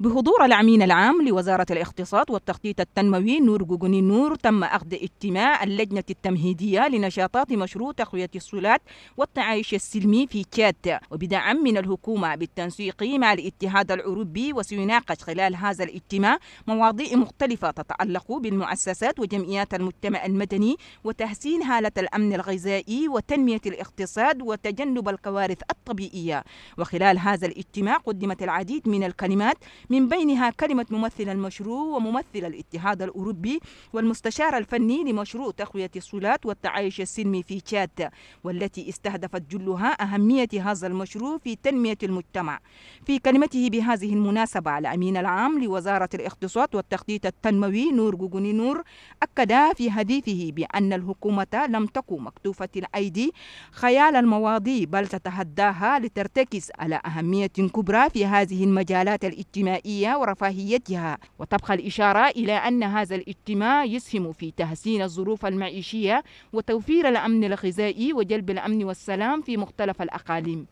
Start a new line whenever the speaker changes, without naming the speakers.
بحضور الأمين العام لوزارة الاقتصاد والتخطيط التنموي نور جوجوني نور تم أخذ اجتماع اللجنة التمهيدية لنشاطات مشروع تقوية السلات والتعايش السلمي في تشاد. وبدعم من الحكومة بالتنسيق مع الاتحاد الأوروبي وسيناقش خلال هذا الاجتماع مواضيع مختلفة تتعلق بالمؤسسات وجمعيات المجتمع المدني وتحسين حالة الأمن الغذائي وتنمية الاقتصاد وتجنب الكوارث الطبيعية. وخلال هذا الاجتماع قدمت العديد من الكلمات من بينها كلمة ممثل المشروع وممثل الاتحاد الأوروبي والمستشار الفني لمشروع تقوية السلات والتعايش السلمي في تشاد والتي استهدفت جلها أهمية هذا المشروع في تنمية المجتمع. في كلمته بهذه المناسبة الأمين العام لوزارة الاقتصاد والتخطيط التنموي نور جوجوني نور أكد في حديثه بأن الحكومة لم تكن مكتوفة الأيدي خيال المواضيع بل تتهداها لترتكز على أهمية كبرى في هذه المجالات الاجتماعية. ورفاهيتها وتبقى الإشارة إلى أن هذا الاجتماع يسهم في تحسين الظروف المعيشية وتوفير الأمن الغذائي وجلب الأمن والسلام في مختلف الأقاليم.